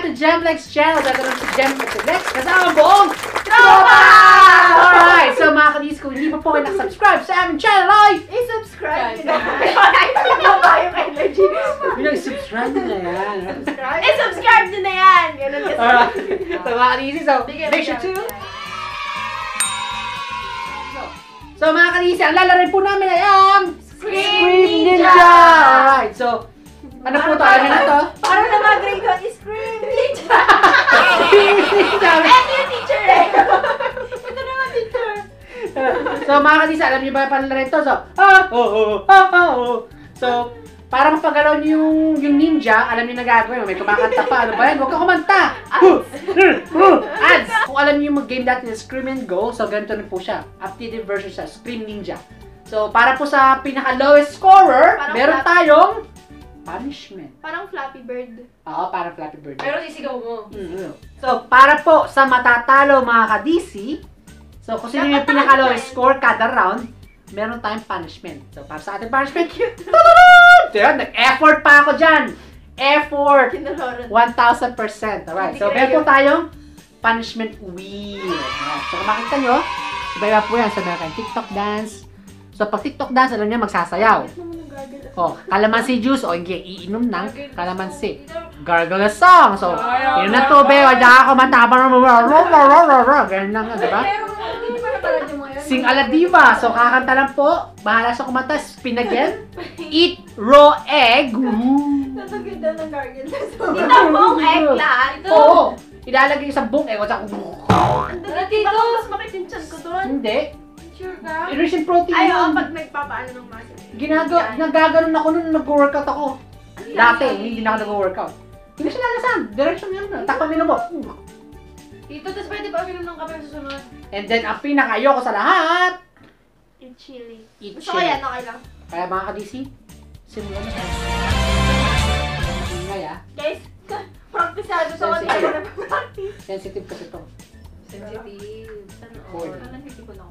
Back to Gemlex channel. Gagawin si Gemlex kasama ang buong Tropa! Alright, so mga kalisi, kung hindi pa po kayo nakasubscribe sa aming channel ay I-subscribe nyo na. Ay, yung energy? Subscribe na yan. I-subscribe nyo na yan! Ganun kasi. Alright. So mga kalisi, so make sure to So mga kalisi, ang lalarin po namin ay ang Scream Ninja! Alright, so ano po to? Ano na to? Para na mga grade 1 Scream Ninja! Scream Ninja! Eh, yung teacher eh! Ito naman teacher! so mga kalisa, alam niyo ba na rin to? So, ah, oh, oh, ah, ah, oh. So, para mapagalaw niyo yung, yung ninja, alam niyo na gagawin. May kumakanta pa. Ano ba yan? Huwag ka kumanta! Ads! Kung alam niyo yung mag-game dati na Scream and Go, so ganito rin po siya. Updated version siya, Scream Ninja. So, para po sa pinaka-lowest scorer, Parang meron tayong punishment. Parang Flappy Bird. Oo, para Flappy Bird. Pero sisigaw mo. Mm. So, para po sa matatalo mga ka-DC, so kung sino yung pinaka-lowest score kada round, meron tayong punishment. So, para sa ating punishment, tududud! Diyan, nag-effort pa ako dyan. Effort! Kinuloran. 1,000%. Alright, so meron po tayong punishment wheel. Alright, so kung makita nyo, iba-iba po yan. So, meron tayong TikTok dance. So, pag TikTok dance, alam niya magsasayaw. Oh, calamansi juice. O, oh, iinom ng calamansi. Gargle a song. So, yun na tubig. Wala ako matabang. Ganun na di ba? Sing ala diva. So, kakanta lang po. Bahala sa kumanta. Spin again. Eat raw egg. Tatagod daw ng gargle a song. Ito buong egg lahat. Oo. Ilalagay sa buong egg. Wala ako. Ang. Bakit mas makitinsan ko doon? Hindi. Sure ka? Rich in protein Ay, oo, pag nagpapaano ng muscle. Ginagawa, nagaganon ako nung nag-workout ako. Dati, hindi na ako nag-workout. Hindi siya lalasan. Direction yun. Takpan nila mo. Dito, tapos pwede pa uminom ng kape sa susunod. And then, ang pinaka-ayoko sa lahat, Eat chili. eat Gusto ko yan, okay lang. Kaya mga ka-DC, simulan na tayo. Ingay ah. Guys, practiceado sa Sensitive. kanila na practice. Sensitive kasi to. Sensitive. Ano? Four. Ano hindi ko lang.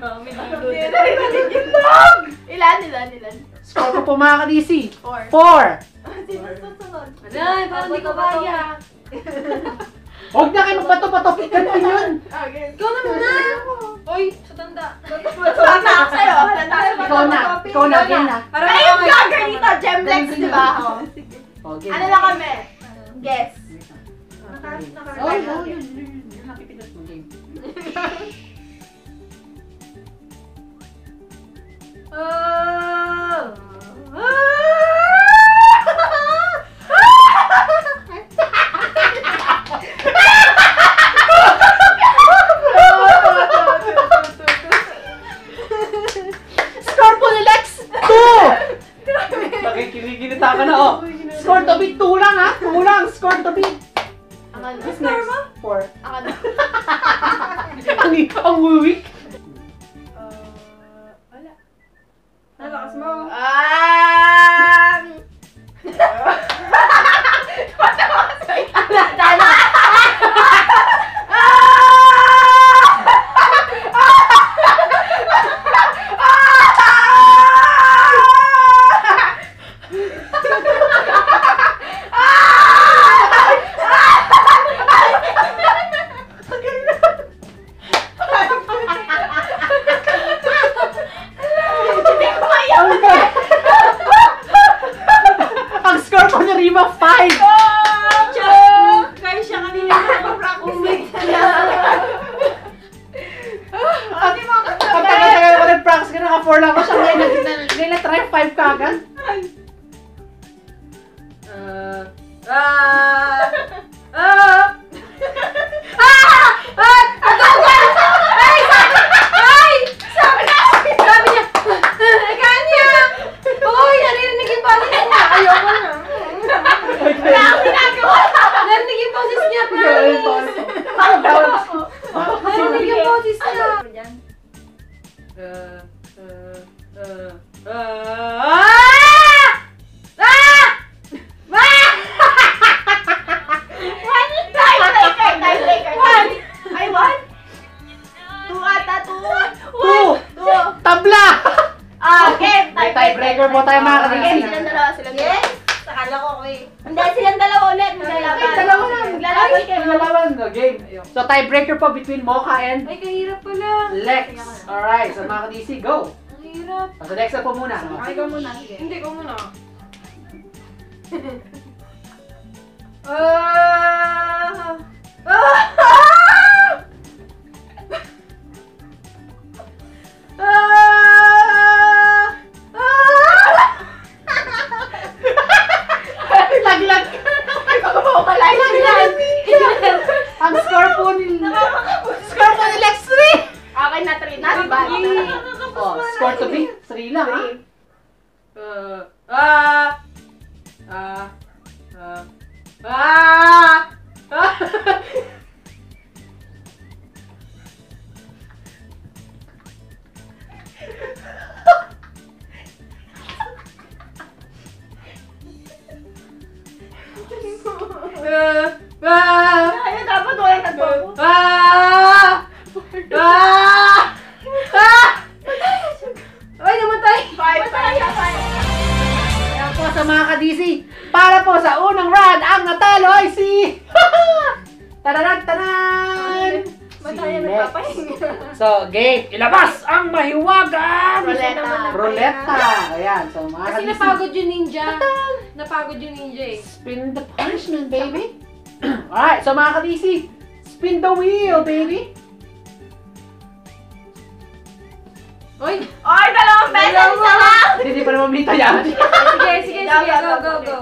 la la la Ilan? Ilan? Ilan? Ilan? Ilan? Score ko po mga ka-DC. Four. Four. Sino susunod? Ay, parang di ko kaya. Huwag na kayo magbato-bato. Ganun yun. Okay. Ikaw na muna! Uy, sa tanda. Halata ako sa'yo. Halata ako. Ikaw na. Ikaw na. Game na. Para Kayo yung vlogger dito, Gemlex, di ba? Oh. Oh, Ano lang kami? Guess. Oh, yun, yun, yun. Happy Pinas mo game. Oh, Tiebreaker po tayo mga kadisi. silang dalawa, silang dalawa. Yes! Akala ko ko eh. Hindi, silang dalawa ulit. Maglalaban. Dalawa lang. Maglalaban kayo. Maglalaban. No, game. So, tiebreaker po between Mocha and Ay, kahirap pala. Lex. Alright, so mga kadisi, go. Ang hirap. So, Lex na po muna. Ay, ikaw muna. Hindi, ikaw muna. Ah! Ah! Ah! Three na. Diba? Oh, score to be 3 lang, ha? Uh, ah! Ah! Ah! Ah! Ah! Ah! Ah! Ay, dapat wala nagbago. Ah! Ah! Ah! Ay, namatay! Five, five, five. Kaya po sa mga kadisi, para po sa unang round, ang natalo ay si... Tararan, taran! Mataya Si Lex. nagpapahinga. So, game, ilabas ang mahiwagang Ruleta. Ruleta. Ayan, so mga Kasi kadisi. napagod yung ninja. Napagod yung ninja eh. Spin the punishment, baby. Alright, so mga kadisi, spin the wheel, baby. Oy! Ay, dalawang beses isa lang. Hindi pa naman may tayan. Sige, sige, sige. Go, go, go.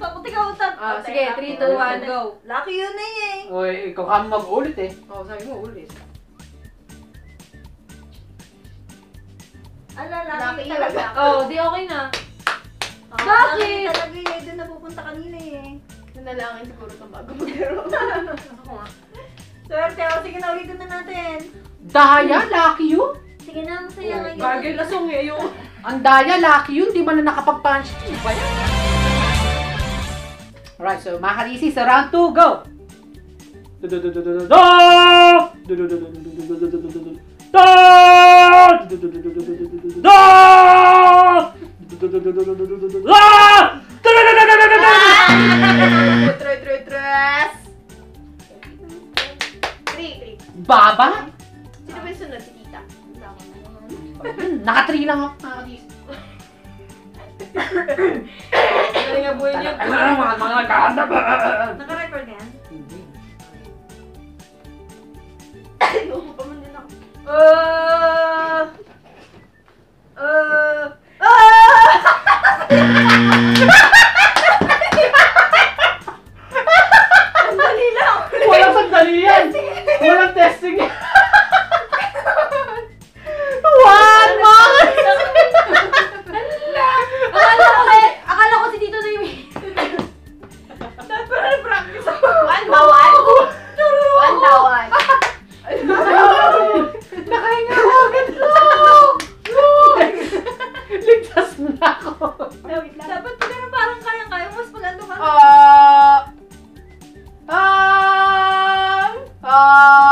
Papunti ka utat. Ah, sige, 3, 2, 1, go. Lucky yun na eh. Uy, ikaw ka mag-ulit eh. Oh, sabi mo, ulit. Ala, lucky talaga. Oh, di okay na. Ah, Bakit? lucky talaga eh. Doon napupunta kanina eh. Nanalangin siguro ito bago maglaro. Ako nga. Swerte ako. Sige na, ulitin na natin. Daya, lucky yun. Sige na, masaya ngayon. Bagay lasong eh, yung... Ang daya, lucky yun. Di ba na nakapag-punch? Ano ba yan? Alright, so mga kadisi, sa round 2, go! Baba? Sino ba yung sunod? Si Tita. Na naman. Naka-3 lang ako, mga kadisi. Ano nga buhay niya? Mga mga nagkahanda ba? Parang kayang-kaya, mas pag ano ka. Ah! Ah! Ah!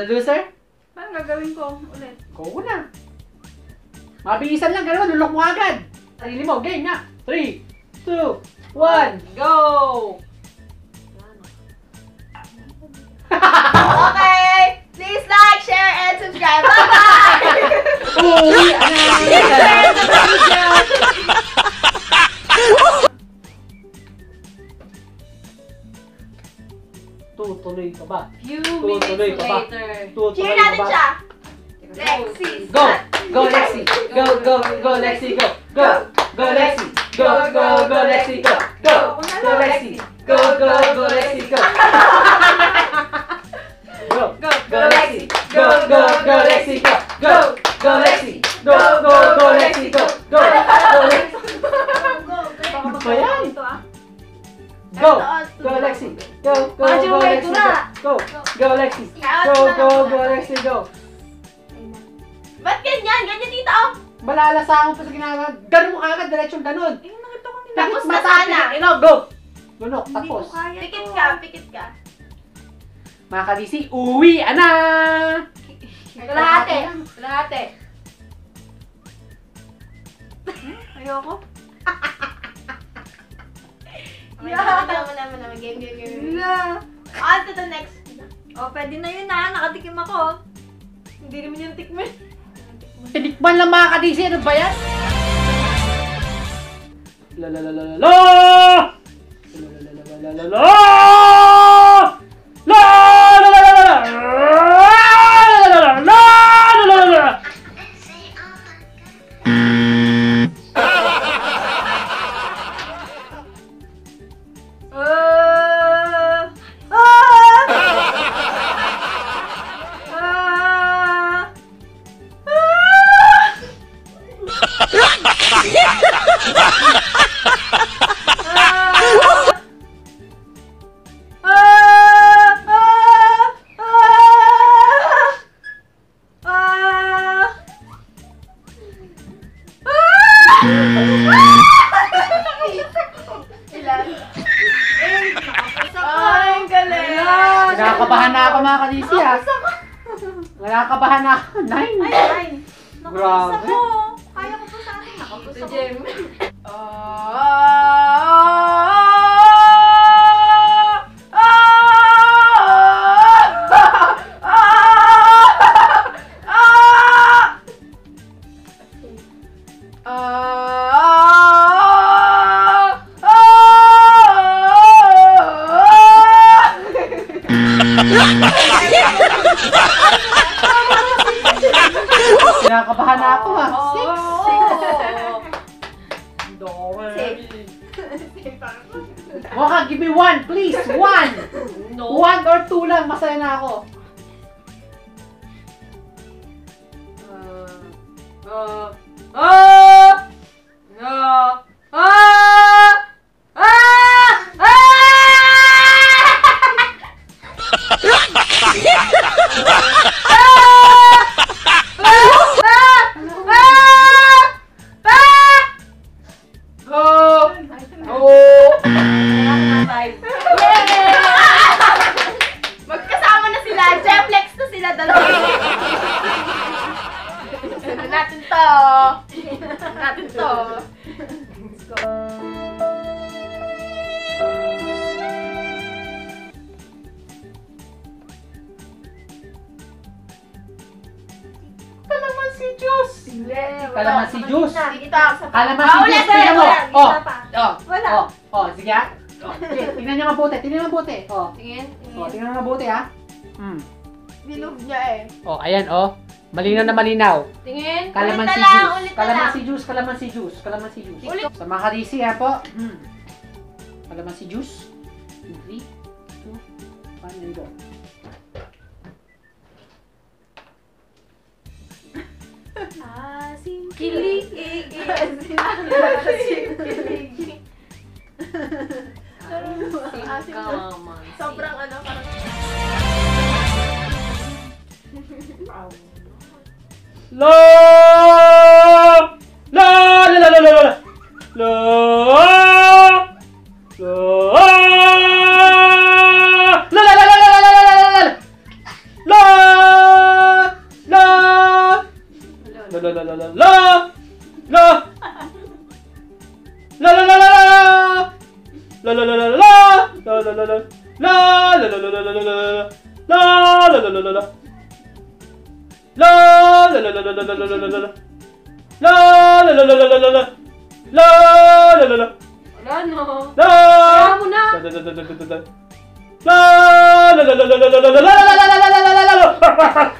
the loser? Paano gagawin ko ulit? Go na. Mabilisan lang, gano'n, lulok mo agad. Sarili mo, game na. 3, 2, 1. Go! Okay! Please like, share, and subscribe. Bye-bye! Uwi? Tutuloy ka ba? Few Tutuloy minutes ka ba? later. Tutuloy Cheer ka natin ba? siya! Lexi! Go! Go Lexi! Go, go, go Lexi! Go! Go! Go Lexi! Go, go, go Lexi! Go! Go! Go Lexi! Go, go, go Lexi! Go! Go! Pa sa ginagawa. Ganun mo kagad, diretsyon ganun. Eh, nakita ko nila. Tapos Pikit na mata, sana. pikit ilaw, go! Lunok, Hindi ko tapos. kaya Pikit to. ka, pikit ka. Mga kadisi, uwi na! Kalahati. Kalahati. Ayoko. Okay, yeah. mo naman naman. Game, game, game. Yeah. On to the next. Oh, pwede na yun na. Nakatikim ako. Hindi naman yung tikman. Tinikman lang mga kadisi, ano ba yan? La la la la la la! La la la la Kinakabahan na ako ha. Six. Six. Waka, give me one, please. One. No. One or two lang. Masaya na ako. Alam mo, ah, sige, ulit, mo. Oh, oh, wala. oh, oh, sige ah. Oh, sige, niya mabuti, tingnan niya mabuti. Oh, tingin, tingin. Oh, tingnan niya mabuti ah. Hmm. Bilog niya eh. Oh, ayan oh. Malinaw na malinaw. Tingin. Kalamansi ulit lang, juice. Kalamansi juice, kalamansi juice, kalamansi juice. Ulit. Sa mga karisi ha ah, po. Hmm. Kalamansi juice. 3, 2, 1, and go. Asin kili asin kili asin sobrang ano parang La la la la la la la la la La la la la la la. La. La la la la la. La la la la la la. La la la la. La la la la la la la la. La la la la la la. La la la la la la la la la la la. La la la la la la la la. La la la la. Wala no. La. La la la la la la la. La la la la la la la la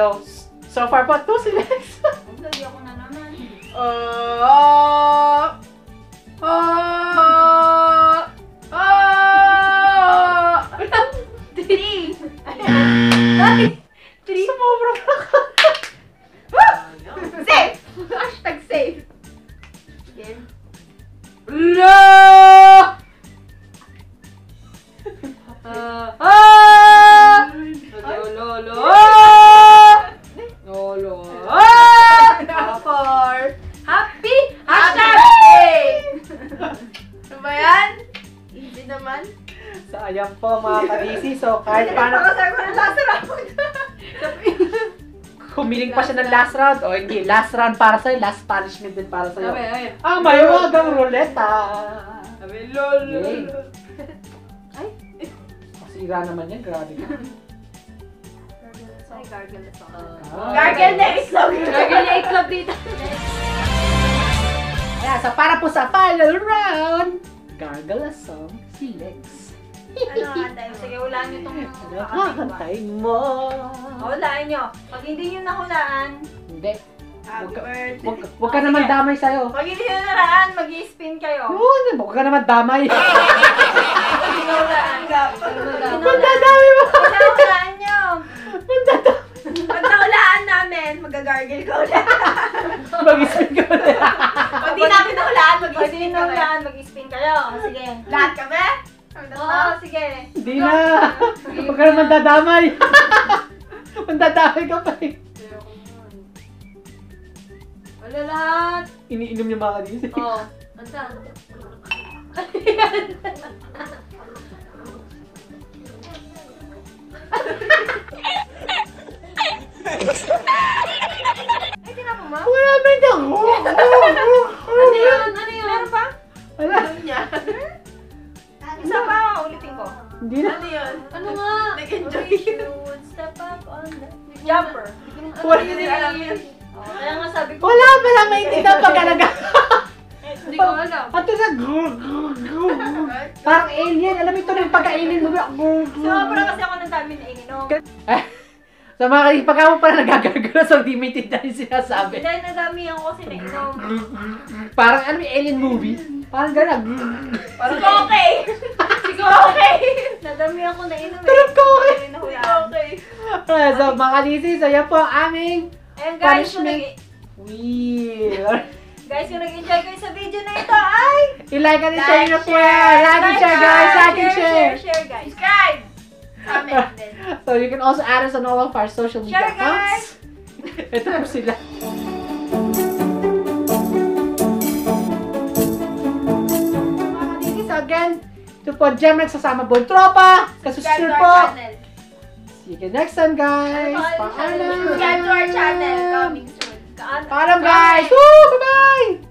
So, so far po, two si Lex. Lagi ako na naman. Oh! Ano ba yan? Easy naman. So, ayan po mga ka-DC. So, kahit paano, Pakasar ko ng laser round. humiling pa siya ng last round. O, hindi. Last round para sa'yo. Last punishment din para sa'yo. Sabi, ay. Ang mayawagang ruleta. Sabi, lolo. Yay. Masira naman yan. Grabe ka. Ay, gargle na song. Ah. Gargle na itlog. Gargle na itlog dito. Ayan, so para po sa final round, gargle a song si Lex. Ano tayo? Sige, hulaan nyo itong Ano kakantay mo? Hulaan nyo. Pag hindi nyo nahulaan, Hindi. Happy Wag ka- birthday. Wag, wag ka naman damay sa'yo. pag hindi nyo nahulaan, mag-i-spin kayo. Oo, hindi. Wag ka naman damay. Pag hindi nahulaan. Ang dadamay mo. Pag nahulaan nyo. Pag nahulaan namin, magagargle ko ulit. Mag-spin ka ulit. Pag di namin nahulaan, hindi kami. nahulaan, mag-spin kayo. Sige. Lahat kami? Oo, sige. Hindi na. Wag ka naman dadamay. Mandadamay ka pa eh. Wala lahat. Iniinom yung mga kanisi. Oh, ansan? Ay, tinapon mo? Wala ba ito? Jumper. Wala. yun? Alam yun. Oh, kaya nga sabi ko, Wala pa lang maintindihan pag alaga. hindi ko alam. At ito na, grrr, grrr, grrr. parang alien. Alam mo ito na yung pagka-alien mo. grrr, grrr. Sobra kasi ako ng dami na ininom. Sa mga kapatid, pag ako pala nagagagano, so di maintindihan yung sinasabi. Dahil nadami ako kasi nainom. Parang ano yung alien movie? Parang gano'n. Parang okay. Sige, okay. Nadami ako nainom eh. Tulog ko, okay. Nahulaan. Okay. Alright, so mga kalisi, so yan po ang aming Ayan guys, Punishment. nag- wheel. guys, kung nag-enjoy kayo sa video na ito, ay! I-like and share nyo Like, po yan. Like and share guys, like and share, share. share, guys. Subscribe! Comment din. So you can also add us on all of our social media Share, accounts. Ito po sila. Again, ito po, Gem nagsasama buong tropa. Kasusunod po. See you next time, guys. Paalam. Subscribe to our channel. Coming soon. Paalam, guys. Woo!